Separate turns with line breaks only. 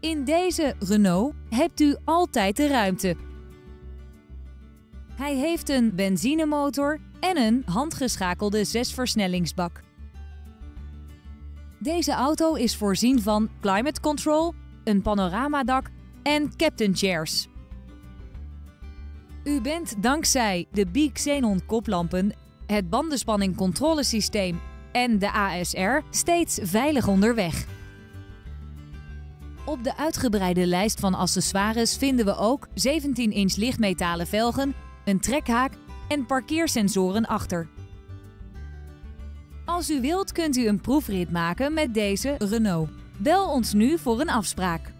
In deze Renault hebt u altijd de ruimte. Hij heeft een benzinemotor en een handgeschakelde zesversnellingsbak. Deze auto is voorzien van climate control, een panoramadak en captain chairs. U bent dankzij de Bic Xenon koplampen, het bandenspanning controlesysteem en de ASR steeds veilig onderweg. Op de uitgebreide lijst van accessoires vinden we ook 17-inch lichtmetalen velgen, een trekhaak en parkeersensoren achter. Als u wilt kunt u een proefrit maken met deze Renault. Bel ons nu voor een afspraak.